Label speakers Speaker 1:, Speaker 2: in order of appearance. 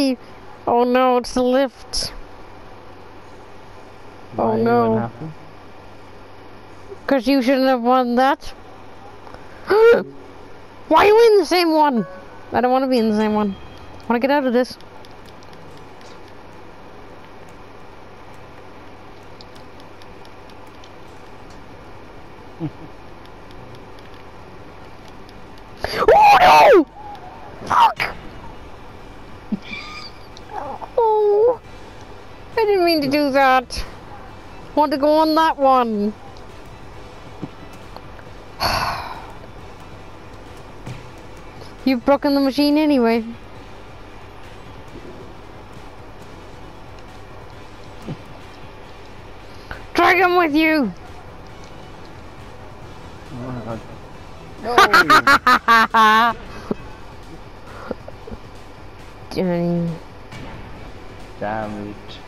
Speaker 1: me! Oh no, it's the lift. Oh no. Because you shouldn't have won that. Why are you in the same one? I don't want to be in the same one. I want to get out of this. oh no! Fuck! oh, I didn't mean to do that. Want to go on that one. You've broken the machine anyway. Drag him with you!
Speaker 2: Oh my god. No! Damn it.